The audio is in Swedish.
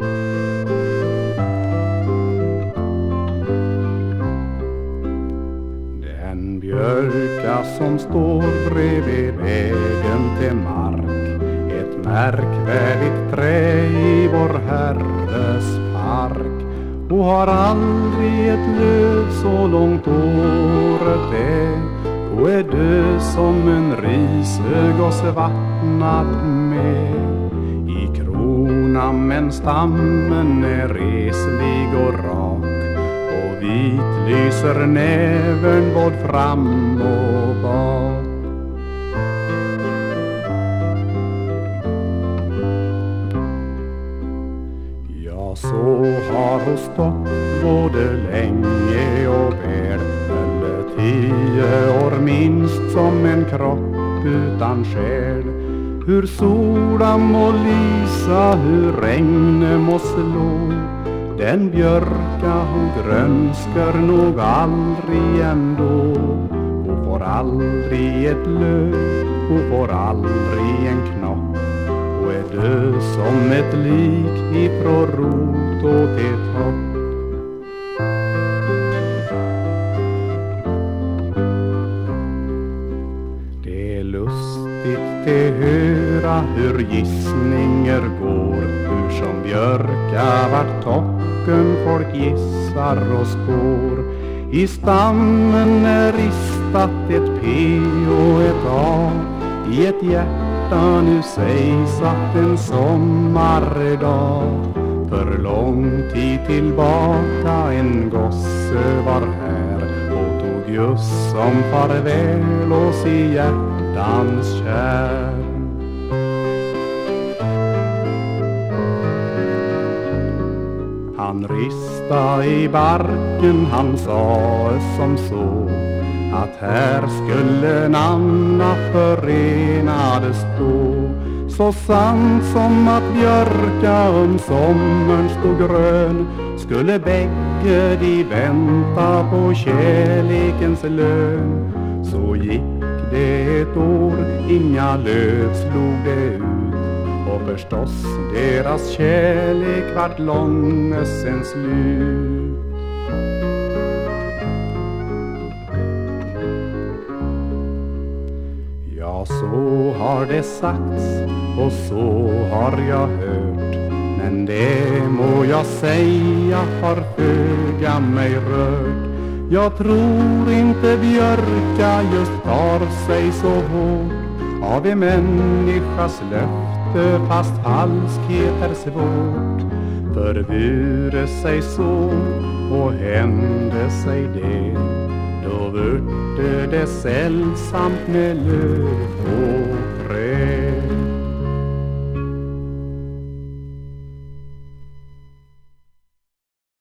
Den björka som står bredvid vägen till mark. Ett märkvärdigt trä i vår Herres park. Och har aldrig ett löv så långt året är. Och är död som en rishög och svartnat med krona men stammen är reslig och rak. Och vit lyser näven både fram och bak. Ja, så har hon stått både länge och väl Eller tio år minst som en kropp utan själ. Hur sola må lysa, hur regnet må slå. Den björka hon grönskar nog aldrig ändå. Hon får aldrig ett löv, hon får aldrig en knopp. Hon är död som ett lik ifrån rot och till topp. Höra hur gissningar går hur som björka vart tocken folk gissar och spår i stammen är ristat ett P och ett A i ett hjärta nu sägs att en sommardag för lång tid tillbaka en gosse var här och tog just som farväl oss i hjärtans kär. Krista i barken, han sa som så att här skulle namna förenade stå. Så sant som att björka om sommaren stod grön skulle bägge de vänta på kärlekens lön. Så gick det ett år, inga löv slog det ut och förstås. Deras kärlek vart långe sen slut Ja, så har det sagts och så har jag hört. Men det må jag säga har föga mig rört. Jag tror inte björka just tar sig så hårt av en människas löfte fast falskhet är svårt. Förvure sig så och hände sig det då vörte det sällsamt med löv och träd